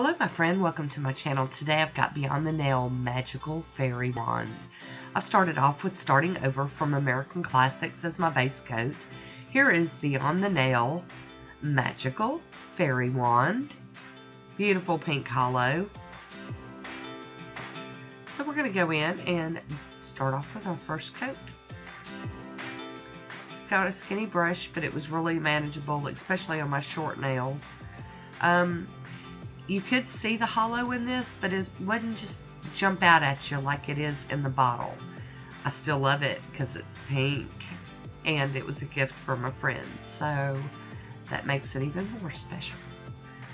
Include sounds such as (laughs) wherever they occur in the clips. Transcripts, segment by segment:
Hello my friend, welcome to my channel. Today I've got Beyond the Nail Magical Fairy Wand. I've started off with starting over from American Classics as my base coat. Here is Beyond the Nail Magical Fairy Wand. Beautiful pink holo. So we're going to go in and start off with our first coat. It's got a skinny brush, but it was really manageable, especially on my short nails. Um, you could see the holo in this, but it wouldn't just jump out at you like it is in the bottle. I still love it because it's pink and it was a gift from a friend, so that makes it even more special.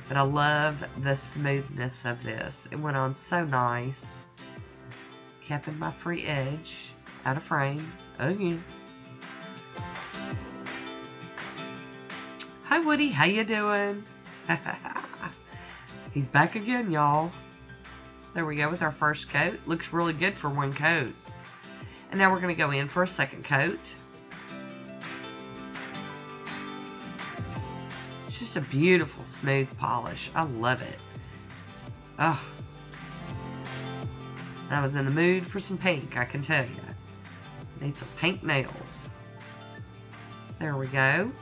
But I love the smoothness of this. It went on so nice. Capping my free edge out of frame again. Hi Woody, how you doing? (laughs) He's back again, y'all. So there we go with our first coat. Looks really good for one coat. And now we're going to go in for a second coat. It's just a beautiful smooth polish. I love it. Ugh. I was in the mood for some pink, I can tell you. Need some pink nails. So there we go.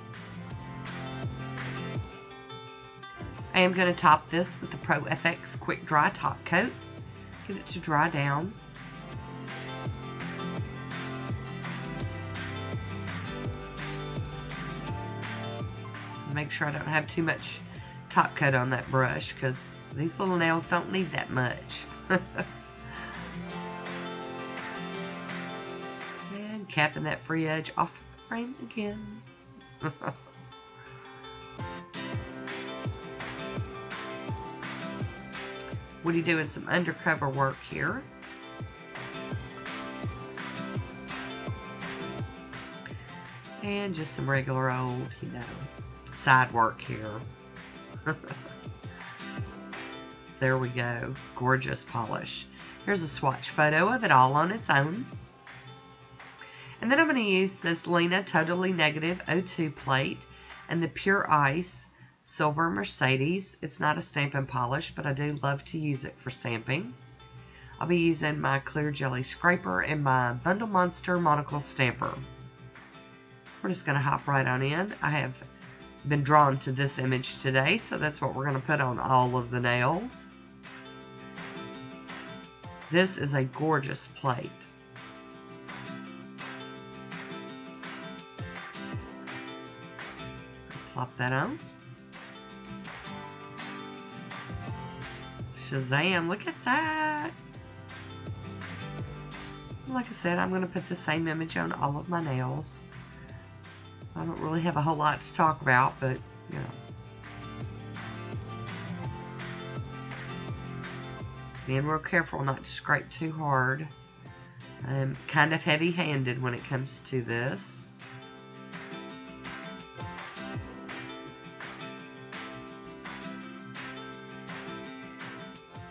Am going to top this with the Pro FX Quick Dry Top Coat. Get it to dry down. Make sure I don't have too much top coat on that brush because these little nails don't need that much. (laughs) and capping that free edge off frame again. (laughs) Woody doing some undercover work here. And just some regular old, you know, side work here. so (laughs) there we go. Gorgeous polish. Here's a swatch photo of it all on its own. And then I'm going to use this Lina Totally Negative O2 plate and the Pure Ice Silver Mercedes. It's not a stamping polish, but I do love to use it for stamping. I'll be using my Clear Jelly Scraper and my Bundle Monster Monocle Stamper. We're just going to hop right on in. I have been drawn to this image today, so that's what we're going to put on all of the nails. This is a gorgeous plate. Plop that on. Shazam, look at that. Like I said, I'm going to put the same image on all of my nails. I don't really have a whole lot to talk about, but, you know. Being real careful not to scrape too hard. I'm kind of heavy-handed when it comes to this.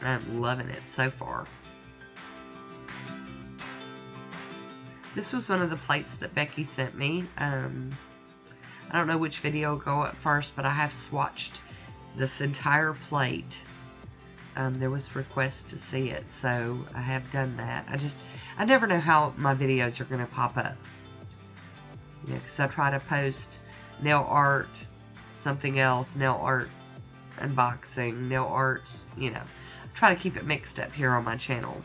I'm loving it so far. This was one of the plates that Becky sent me. Um, I don't know which video will go up first, but I have swatched this entire plate. Um, there was requests to see it, so I have done that. I just, I never know how my videos are going to pop up. Yeah, because I try to post nail art, something else, nail art unboxing, nail arts, you know try to keep it mixed up here on my channel.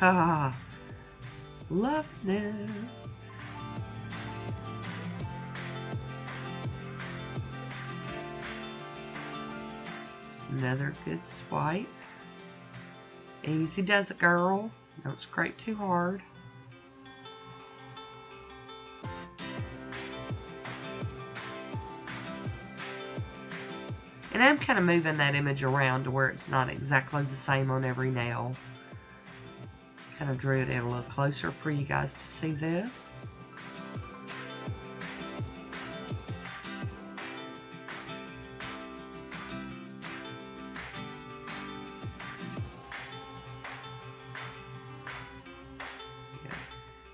Ah, love this. Just another good swipe. Easy does it, girl. Don't scrape too hard. And I'm kind of moving that image around to where it's not exactly the same on every nail. Kind of drew it in a little closer for you guys to see this.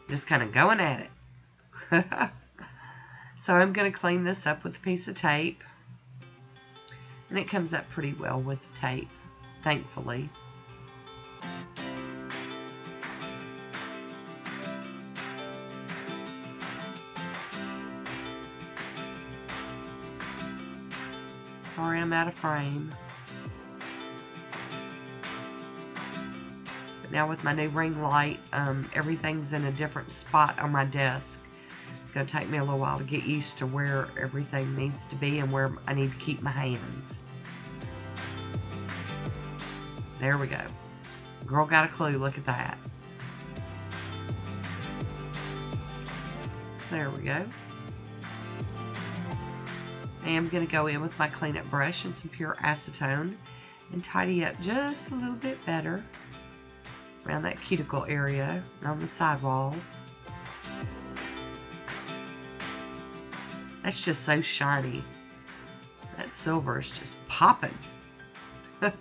Just kind of going at it. (laughs) So I'm going to clean this up with a piece of tape. And it comes up pretty well with the tape, thankfully. Sorry I'm out of frame. But now with my new ring light, um, everything's in a different spot on my desk. It's going to take me a little while to get used to where everything needs to be and where I need to keep my hands. There we go. Girl got a clue. Look at that. So there we go. I am going to go in with my cleanup brush and some pure acetone and tidy up just a little bit better around that cuticle area and on the sidewalls. That's just so shiny. That silver is just popping. you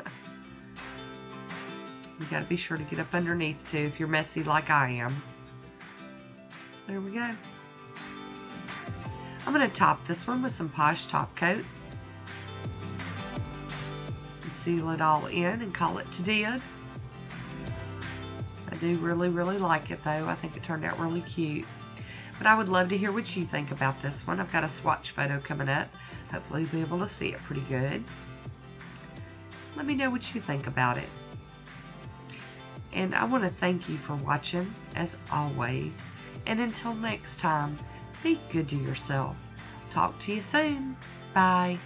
got to be sure to get up underneath too if you're messy like I am. There we go. I'm going to top this one with some Posh Top Coat. And seal it all in and call it to dead. I do really, really like it though. I think it turned out really cute. But I would love to hear what you think about this one. I've got a swatch photo coming up. Hopefully you'll be able to see it pretty good. Let me know what you think about it. And I want to thank you for watching, as always. And until next time, be good to yourself. Talk to you soon. Bye.